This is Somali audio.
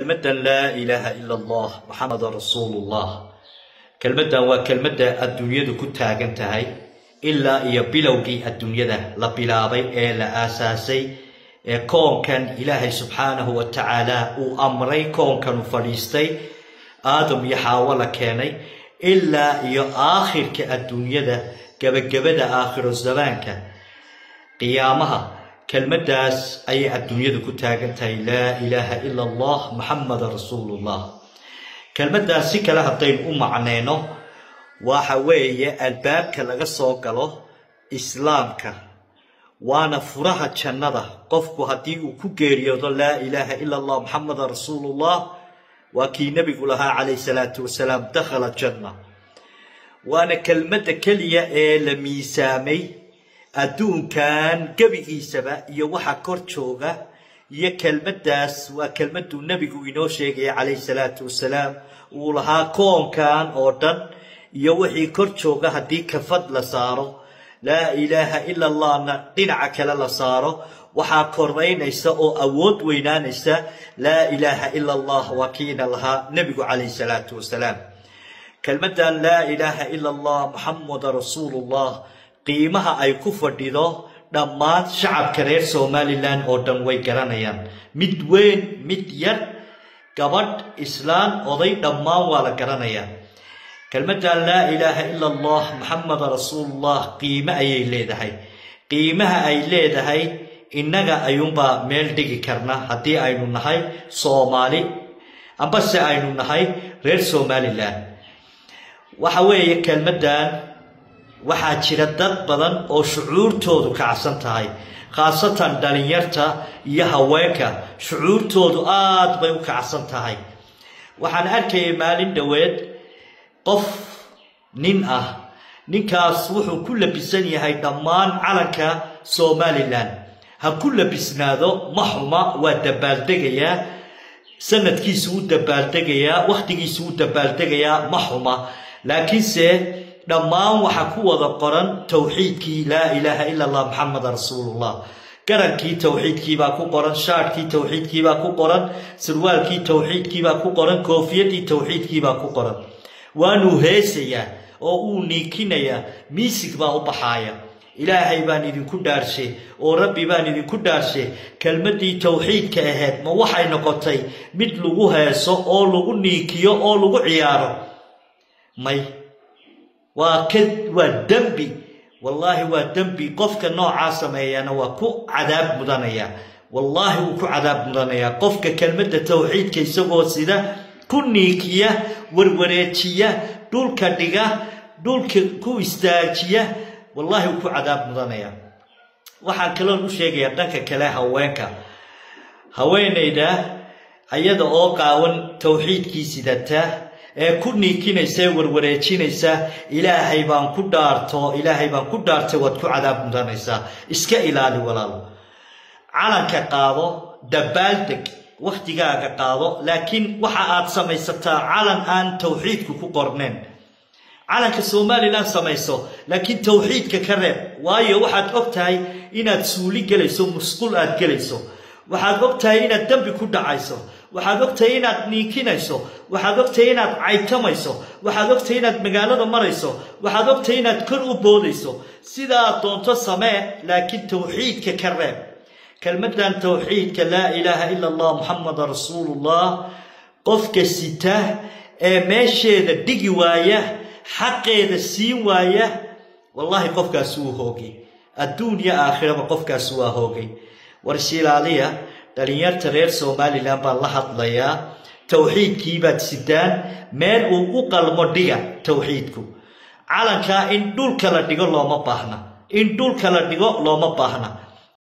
kelmaddan laa ilaaha ila allah maxameda rasuulullah kelmaddan waa kelmadda adduunyadu ku taagan tahay ilaa iyo bilowgii adduunyada la bilaabay ee la aasaasay ee koonkan ilaahay subxaanahu wa tacaala uu amray koonkanu fadhiistay aadam iyo xaawo la keenay ilaa iyo aakhirka adduunyada gebagabada aakhiro zamaanka qiyaamaha kelmaddaas ayay adduunyadu ku taagan tahay laa ilaaha ila allah maxameda rasuulullah. Kelmaddaas si kale haddaynu u macneyno waxa weeye albaabka laga soo galo islaamka waana furaha jannada. Qofku haddii uu ku geeriyoodo laa ilaaha ila allah maxameda rasuulullah waa kii nebigu lahaa calayh salaatu wasalaam dakhala janna. Waana kelmadda keliya ee la miisaamay adduunkan gebigiisaba iyo waxa kor jooga iyo kelmaddaas waa kelmaduu nebigu inoo sheegaya calayhi salaatu wasalaam. Uu lahaa koonkan oo dhan iyo wixii kor jooga haddii kafad la saaro. Laa ilaaha ila allahna dhinaca kale la saaro. Waxaa koraynaysa oo awood weynaanaysa laa ilaaha ila allah waa kiina lahaa nebigu calayhi salaatu wasalaam. Kelmaddan laa ilaaha ila allah maxameda rasuulullah qiimaha ay ku fadhido dhammaan shacabka reer somalilan oo dhan way garanayaan. Mid weyn mid yar gabadh islaan oday dhammaan waa la garanayaa. Kelmaddan laa ilaaha ila allah maxameda rasuulullah qiime ayay leedahay. Qiimaha ay leedahay innaga ayuunbaa meel dhigi karna haddii aynu nahay soomaali ambase aynu nahay reer somalilan waxa weeye kelmaddan waxaa jira dad badan oo shucuurtoodu kacsan tahay khaasatan dhalinyarta iyo haweenka. Shucuurtoodu aad bay u kacsan tahay. Waxaan arkayay maalin dhoweed qof nin ah. Ninkaas wuxuu ku labisan yahay dhammaan calanka somalilan. Ha ku labisnaado ma xuma waa dabaaldegayaa sanadkiisu u dabaaldegayaa wakhtigiisu u dabaaldegayaa ma xuma. Laakiinse dhammaan waxaa ku wada qoran towxiidkii laa ilaaha ila allah maxameda rasuulullah. Garankii towxiidkiibaa ku qoran shaadhkii towxiidkiibaa ku qoran sarwaalkii towxiidkiibaa ku qoran koofiyadii towxiidkiibaa ku qoran. Waanuu heesayaa oo uu niikinayaa miisig baa u baxaaya. Ilaahay baan idinku dhaarshe oo rabbi baan idinku dhaarshe kelmaddii towxiidka ahayd ma waxay noqotay mid lagu heeso oo lagu niikiyo oo lagu ciyaaro. May waa waa dembi. Wallaahi waa dembi. Qofka noocaa sameeyana waa ku cadaab mudanaya. Wallaahi wuu ku cadaab mudanayaa qofka kelmadda towxiidka isagoo sida ku niikiya warwareejiya dhulka dhiga dhulka ku istaajiya wallaahi wuu ku cadaab mudanaya. Waxaan kaloon u sheegayaa dhanka kale haweenka. Haweenayda ayada oo qaawan towxiidkii sidata ee ku niikinaysa ee warwareejinaysa ilaahay baan ku dhaarto ilaahay baan ku dhaartay waad ku cadaab mudanaysaa iska ilaali walaalo calanka qaado dabaaldeg wakhtigaaga qaado laakiin waxa aad samaysataa calan aan towxiidku ku qornayn. Calanka somalilan samayso laakiin towxiidka ka reeb. Waayo waxaad og tahay inaad suuli gelayso musqul aad gelayso. Waxaad og tahay inaad dembi ku dhacayso waxaad ogtahay inaad niikinayso. Waxaad ogtahay inaad caytamayso. Waxaad ogtahay inaad magaalada marayso. Waxaad ogtahay inaad kor u boodayso. Sidaad doonto samee laakiin towxiidka ka reeb. Kelmaddan towxiidka laa ilaaha ila allah maxameda rasuulullah qofka sita ee meesheeda dhigi waaya xaqeeda siin waaya wallaahi qofkaas wuu hoogay. Adduun iyo aakhiraba qofkaas waa hoogay. Warshilaaliya dhalinyarta reer somalilan baan la hadlayaa towxiidkiibaad sidaan meel uu u qalmo dhiga towxiidku calankaa in dhulka la dhigo looma baahna. In dhulka la dhigo looma baahna